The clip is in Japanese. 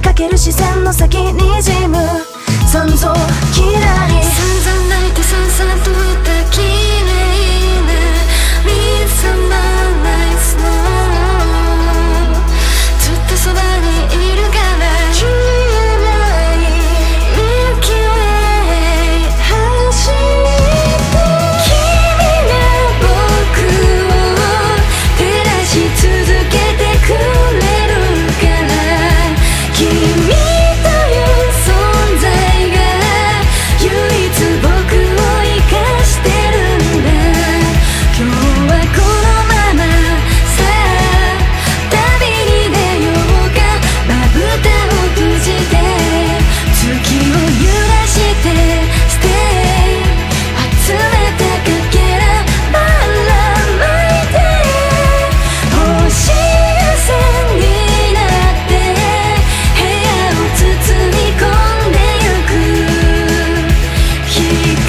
かける視線の先にじむ残像嫌い。散々泣いて散々と keep